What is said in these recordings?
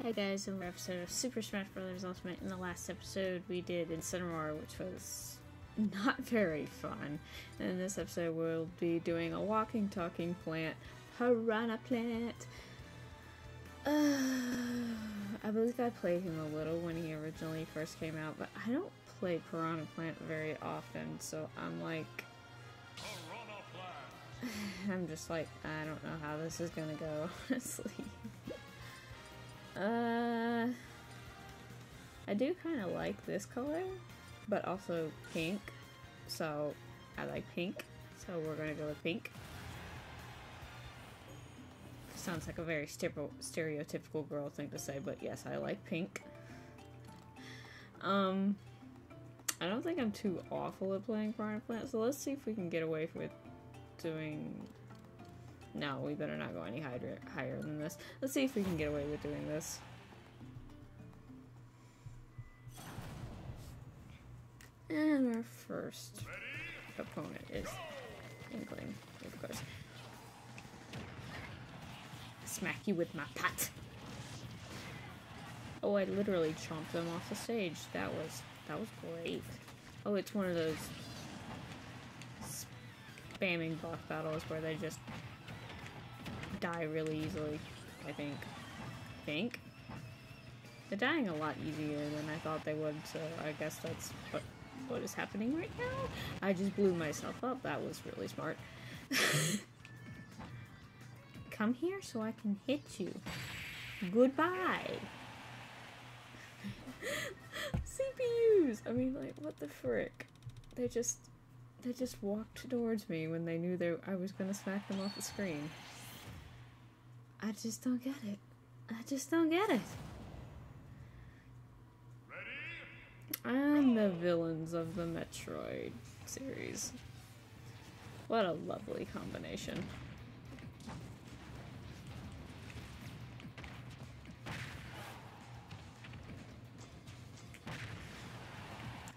Hi guys, we're episode of Super Smash Bros. Ultimate. In the last episode, we did Incineroar, which was not very fun. And in this episode, we'll be doing a walking, talking plant, Piranha Plant. Uh, I believe I played him a little when he originally first came out, but I don't play Piranha Plant very often, so I'm like. I'm just like, I don't know how this is gonna go, honestly. Uh, I do kind of like this color, but also pink. So I like pink. So we're gonna go with pink. Sounds like a very stereotypical girl thing to say, but yes, I like pink. Um, I don't think I'm too awful at playing Piranha Plant, so let's see if we can get away with doing no, we better not go any higher, higher than this. Let's see if we can get away with doing this. And our first opponent is Inkling, of course. Smack you with my pot. Oh, I literally chomped them off the stage. That was that was great. Oh, it's one of those spamming block battles where they just die really easily, I think. Think? They're dying a lot easier than I thought they would, so I guess that's what, what is happening right now. I just blew myself up. That was really smart. Come here so I can hit you. Goodbye. CPUs! I mean, like, what the frick? They just... They just walked towards me when they knew they, I was gonna smack them off the screen. I just don't get it. I just don't get it. And the villains of the Metroid series. What a lovely combination.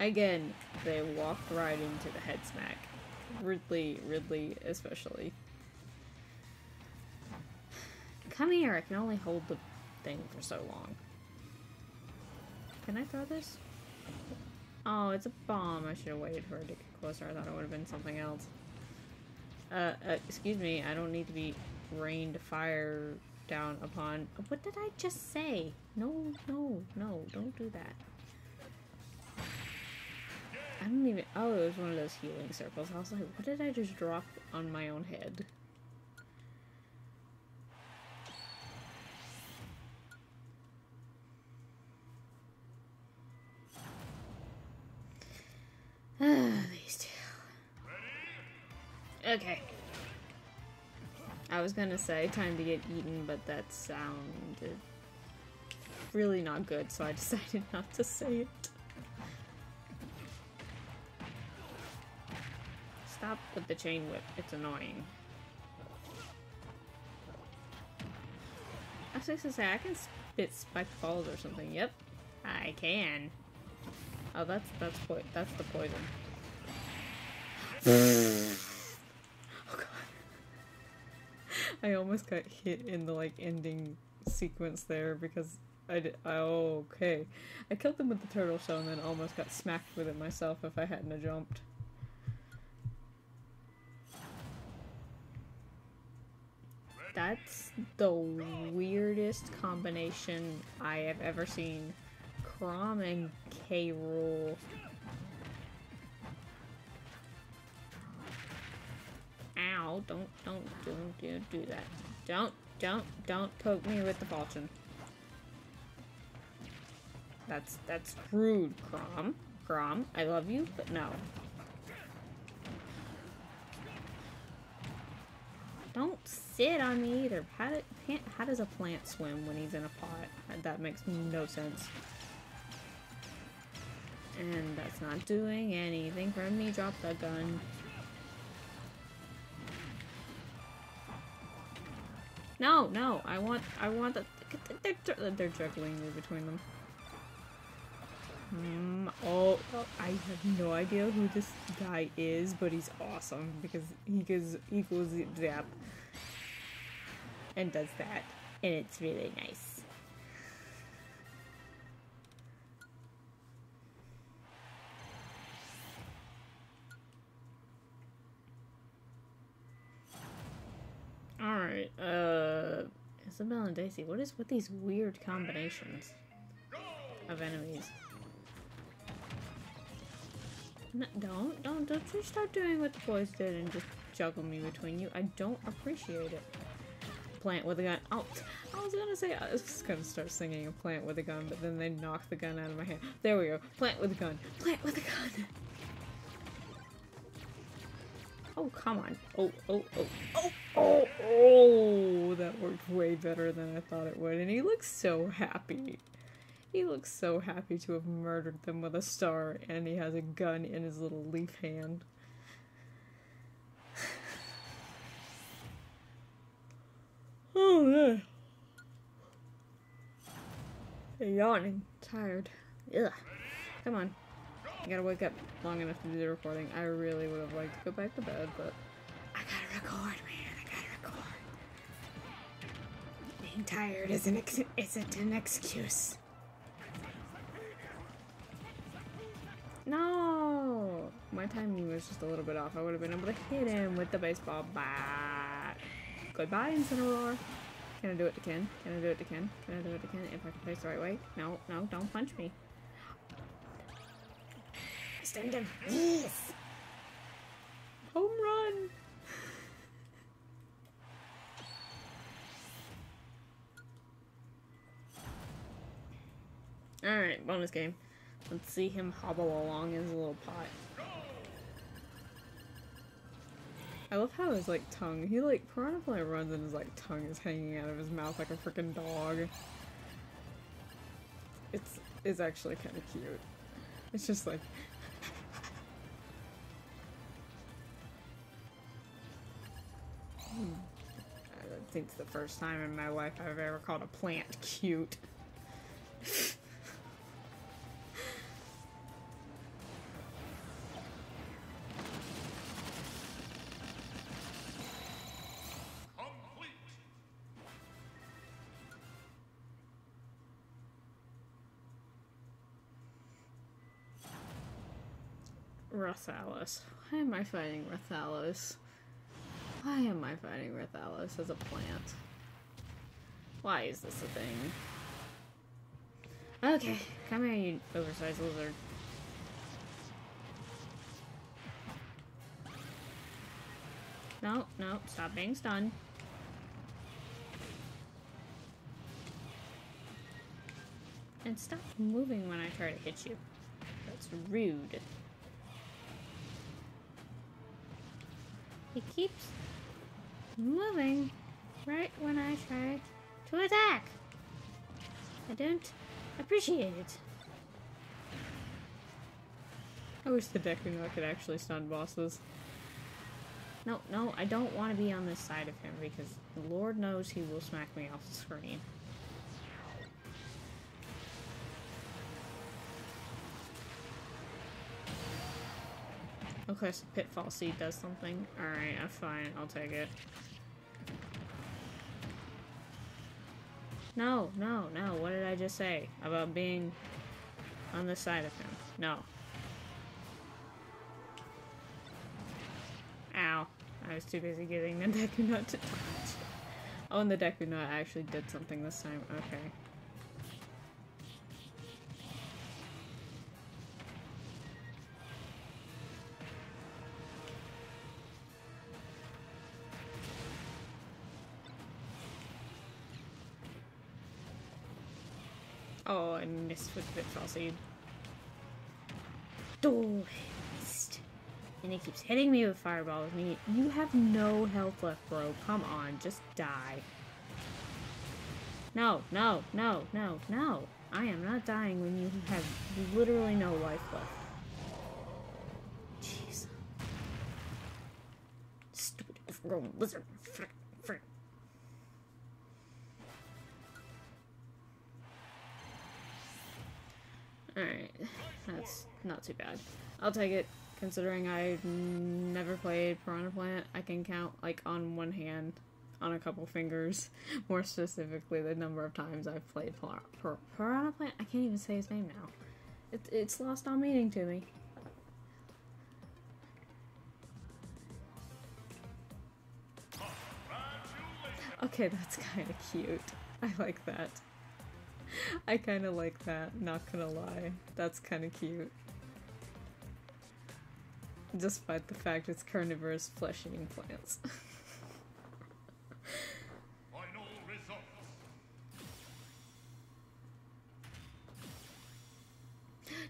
Again, they walked right into the head smack. Ridley, Ridley especially. Come here, I can only hold the thing for so long. Can I throw this? Oh, it's a bomb. I should have waited for it to get closer. I thought it would have been something else. Uh, uh, excuse me, I don't need to be rained fire down upon. What did I just say? No, no, no, don't do that. I don't even. Oh, it was one of those healing circles. I was like, what did I just drop on my own head? Okay. I was gonna say time to get eaten, but that sounded really not good, so I decided not to say it. Stop with the chain whip, it's annoying. I was supposed to say, I can spit spiked balls or something. Yep, I can. Oh, that's that's that's the poison. I almost got hit in the like ending sequence there because I did. Oh, okay. I killed them with the turtle shell and then almost got smacked with it myself if I hadn't jumped. That's the weirdest combination I have ever seen. Chrom and K. Rool. Don't, don't, don't, don't do that. Don't, don't, don't poke me with the falchion. That's, that's rude, Chrom. Chrom, I love you, but no. Don't sit on me either. How, do, how does a plant swim when he's in a pot? That makes no sense. And that's not doing anything for me. Drop the gun. No, no, I want, I want the, they're, they're juggling me between them. Mm, oh, I have no idea who this guy is, but he's awesome because he gives equals zap and does that, and it's really nice. Alright, uh telling Daisy, what is with these weird combinations of enemies? No, don't, don't, don't you start doing what the boys did and just juggle me between you. I don't appreciate it. Plant with a gun. Oh, I was gonna say, I was just gonna start singing a plant with a gun, but then they knocked the gun out of my hand. There we go. Plant with a gun. Plant with a gun. Oh, come on. Oh, oh, oh, oh, oh, oh. That worked way better than I thought it would. And he looks so happy. He looks so happy to have murdered them with a star, and he has a gun in his little leaf hand. oh, man. Yawning. Tired. Ugh. Come on. I gotta wake up long enough to do the recording. I really would have liked to go back to bed, but I gotta record, man. I gotta record. Being tired isn't, ex isn't an excuse. No! My timing was just a little bit off. I would have been able to hit him with the baseball bat. Goodbye, Incineroar. Can I do it to Ken? Can I do it to Ken? Can I do it to Ken if I can face the right way? No, no, don't punch me. Stand him. Yes! Home run! Alright, bonus game. Let's see him hobble along in his little pot. I love how his like tongue, he like Piranha Plant runs and his like tongue is hanging out of his mouth like a freaking dog. It's it's actually kind of cute. It's just like Think it's the first time in my life I've ever called a plant cute. Rathalos. Why am I fighting Rathalos? Why am I fighting Rathalos as a plant? Why is this a thing? Okay, come here, you oversized lizard. No, no, stop being stunned. And stop moving when I try to hit you. That's rude. He keeps moving right when I try to attack. I don't appreciate it. I wish the Deku could actually stun bosses. No, no, I don't want to be on this side of him because the Lord knows he will smack me off the screen. Okay, Pitfall Seed does something. Alright, I'm fine. I'll take it. No, no, no. What did I just say about being on the side of him? No. Ow. I was too busy getting the Deku Nut to touch. Oh, and the Deku Nut actually did something this time. Okay. Oh, I missed with Pitfall Seed. Oh, missed. And he keeps hitting me with fireballs. Me, you have no health left, bro. Come on, just die. No, no, no, no, no. I am not dying when you have literally no life left. Jeez. Stupid lizard. Alright, that's not too bad. I'll take it, considering I've never played Piranha Plant. I can count, like, on one hand, on a couple fingers, more specifically the number of times I've played Pir Pir Piranha Plant. I can't even say his name now. It, it's lost all meaning to me. Okay, that's kind of cute. I like that. I kind of like that, not gonna lie. That's kind of cute. Despite the fact it's carnivorous flesh-eating plants. Final results.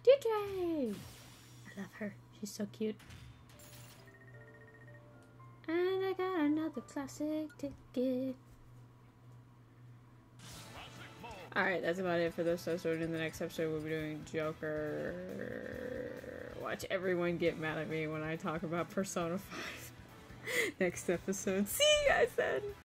DJ! I love her. She's so cute. And I got another classic ticket. Alright, that's about it for this episode. In the next episode, we'll be doing Joker. Watch everyone get mad at me when I talk about Persona 5. next episode. See, you guys said.